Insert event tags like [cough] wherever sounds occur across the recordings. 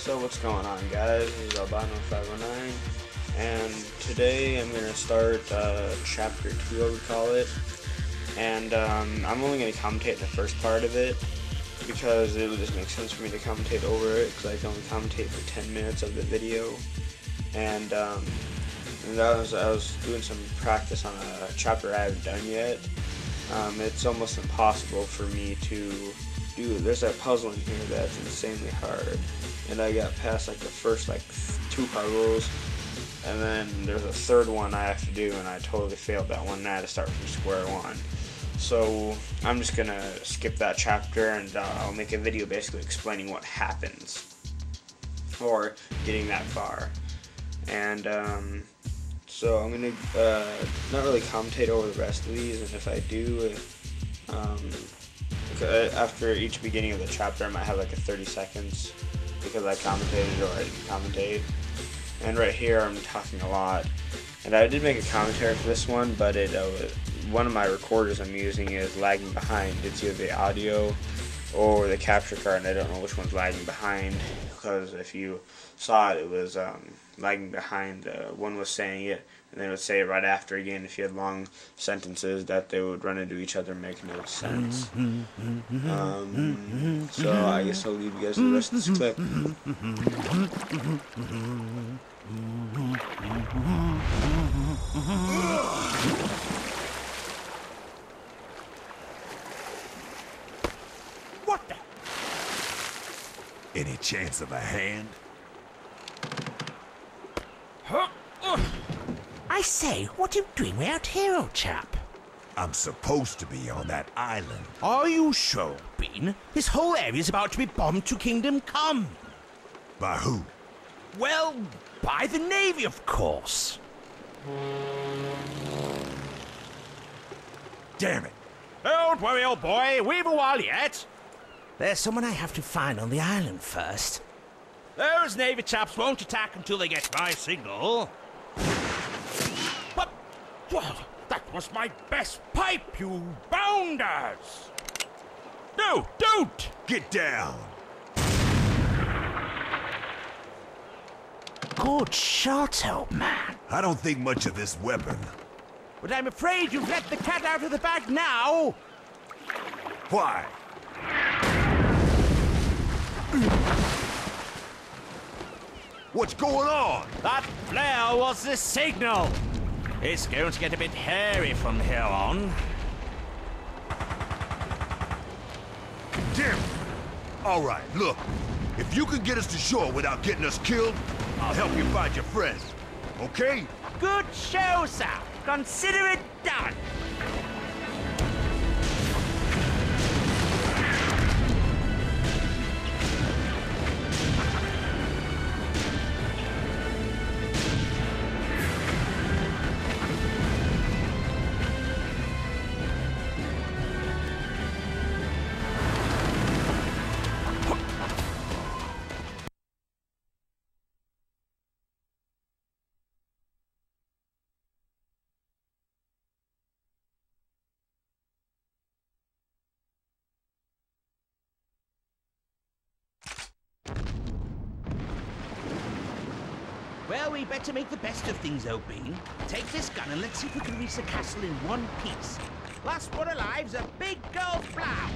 So what's going on guys, this is Albano509 and today I'm going to start uh, chapter 2 I would call it. And um, I'm only going to commentate the first part of it because it would just make sense for me to commentate over it because I can only commentate for 10 minutes of the video. And, um, and that was, I was doing some practice on a chapter I haven't done yet. Um, it's almost impossible for me to do there's that puzzle in here that's insanely hard. And I got past like the first like two puzzles. And then there's a third one I have to do and I totally failed that one. And I had to start from square one. So I'm just gonna skip that chapter and uh, I'll make a video basically explaining what happens. Or getting that far. And um, so I'm gonna uh, not really commentate over the rest of these and if I do um, after each beginning of the chapter I might have like a 30 seconds because I commentated or I didn't commentate. And right here I'm talking a lot. And I did make a commentary for this one, but it uh, one of my recorders I'm using is lagging behind. It's either the audio or the capture card, and I don't know which one's lagging behind because if you saw it, it was um, lagging behind. Uh, one was saying it, and then it would say it right after again. If you had long sentences, that they would run into each other and make no sense. Um, so I guess I'll leave you guys the rest of this clip. [laughs] What the? Any chance of a hand? Huh? I say, what are you doing way out here, old chap? I'm supposed to be on that island. Are you sure, Bean? This whole area's about to be bombed to Kingdom Come. By who? Well, by the Navy, of course. Damn it. Don't worry, old boy. We've a while yet. There's someone I have to find on the island first. Those Navy chaps won't attack until they get my signal. But, What? That was my best pipe, you bounders! No, don't! Get down! Good shot, old man. I don't think much of this weapon. But I'm afraid you've let the cat out of the bag now. Why? What's going on? That flare was the signal. It's going to get a bit hairy from here on. Damn it. All right, look. If you can get us to shore without getting us killed, I'll help you find your friends. Okay? Good show, sir. Consider it done. Well, we better make the best of things, Bean. Take this gun and let's see if we can reach the castle in one piece. Last one alive's a big gold blouse.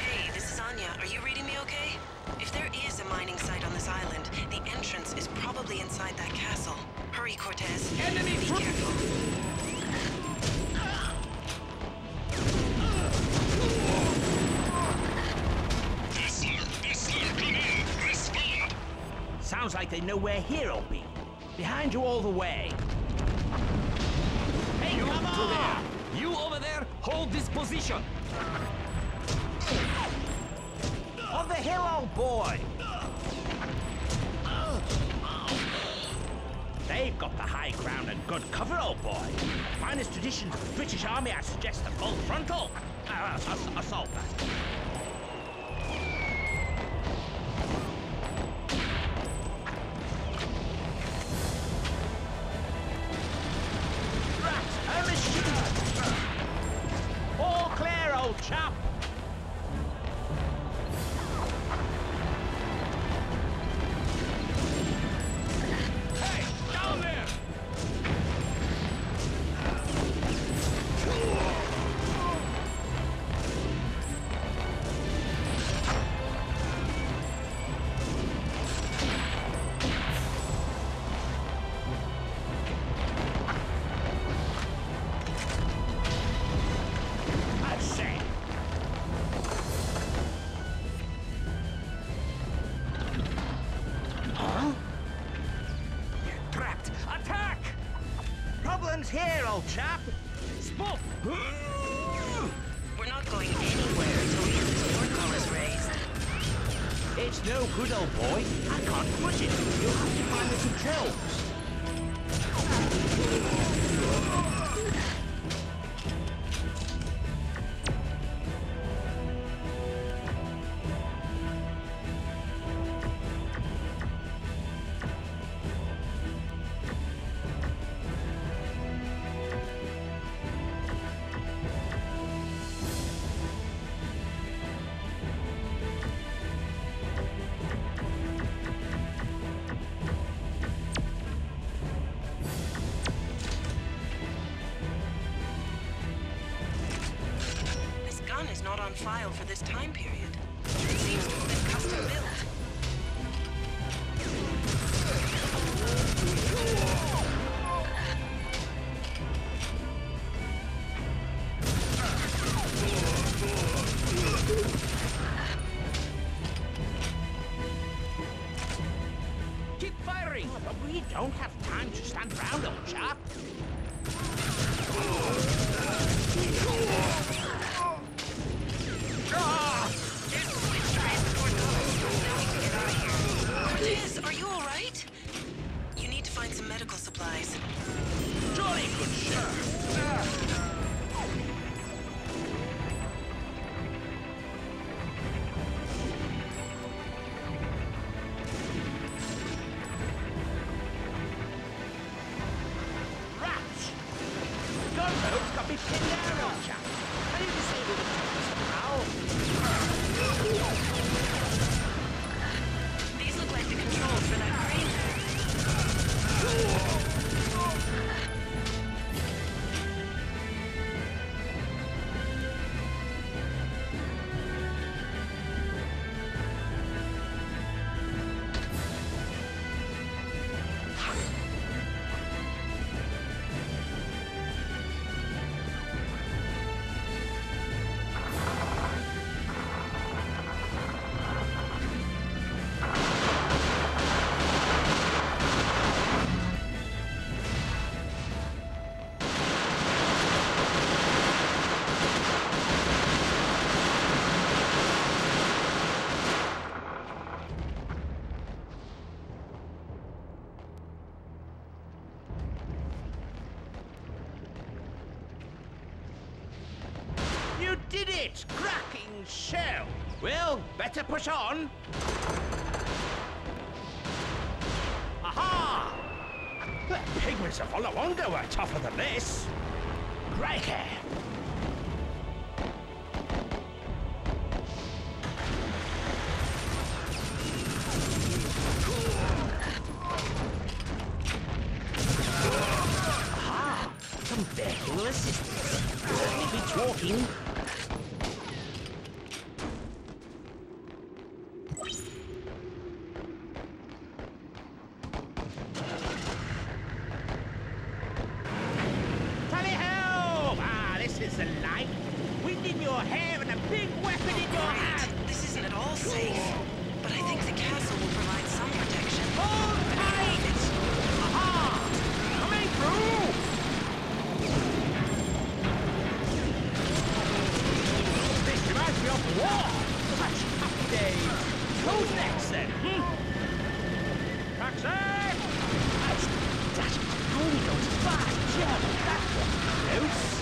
Hey, this is Anya. Are you reading me okay? If there is a mining site on this island, the entrance is probably inside that castle. Hurry, Cortez. Enemy Be careful. Like they know we're here, Bean. Behind you all the way. Hey, come on! You over there, hold this position. On the hill, old boy! They've got the high ground and good cover, old boy. Finest traditions of the British Army, I suggest a full frontal. Uh, ass- assault Weapons here, old chap. Spook. We're not going anywhere until this war colors raised. It's no good, old boy. I can't push it. You'll have to find the. This file for this time period. Medical supplies. Jolly good shot. You did it! Cracking shell! Well, better push on. Aha! The pigments of Olawonga were tougher than this. Crikey! The life. Wind in your hair and a big weapon in your hand. This isn't at all safe. But I think the castle will provide some protection. Hold tight! Aha! Coming through! This reminds me of war! Such happy days! Who's next then? Hmm? Taxi! That's, that's only goes fast, Jim! That was close!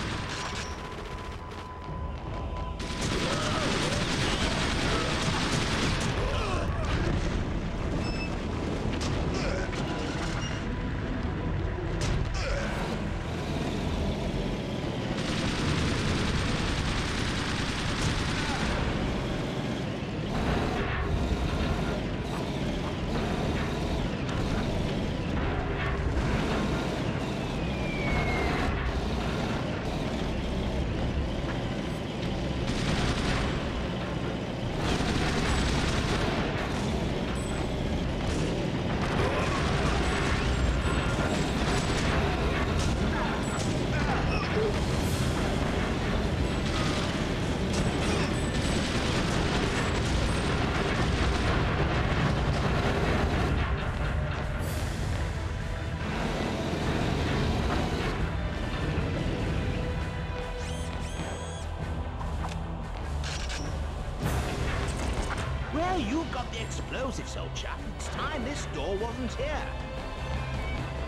Explosives, old chap. It's time this door wasn't here.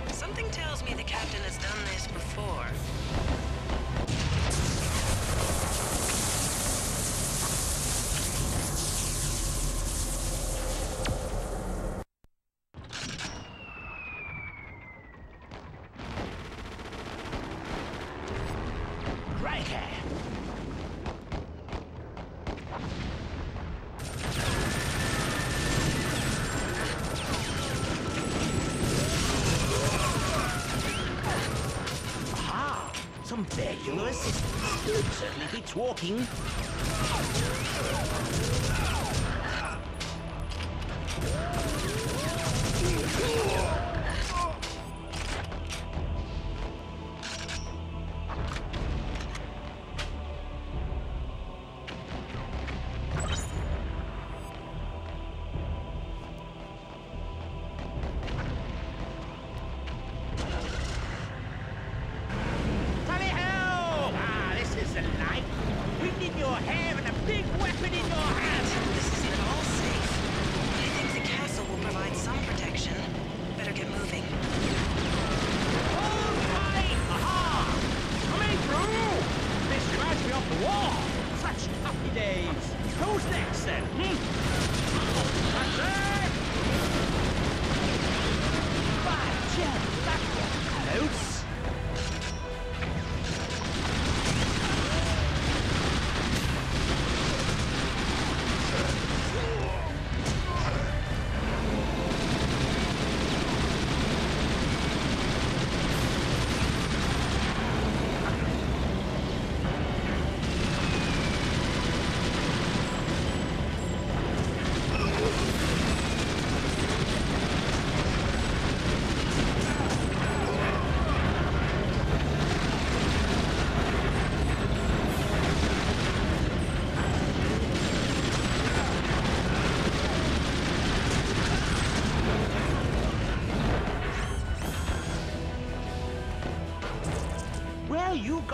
Something tells me the captain has done this before. Crikey! Aha! Vehicular assistance. Certainly be talking.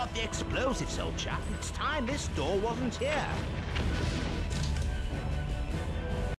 Got the explosives, old chap. It's time this door wasn't here.